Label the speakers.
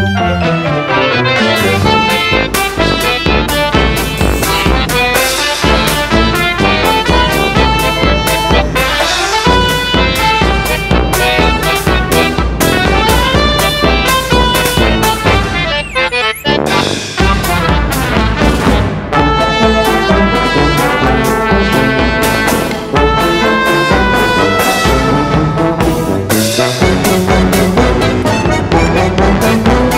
Speaker 1: Música
Speaker 2: Thank you.